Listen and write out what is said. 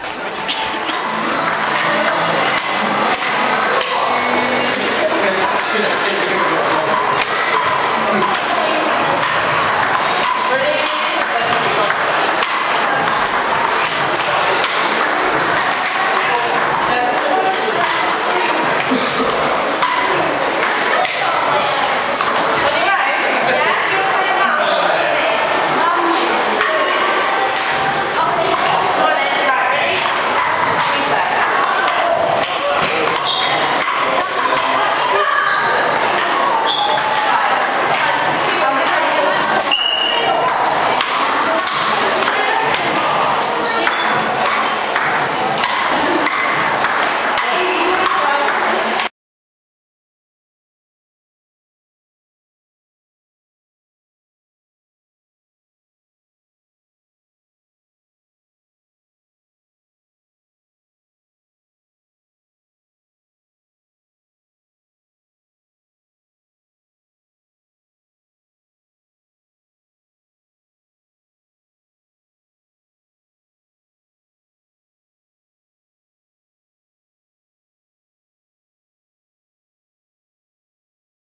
て。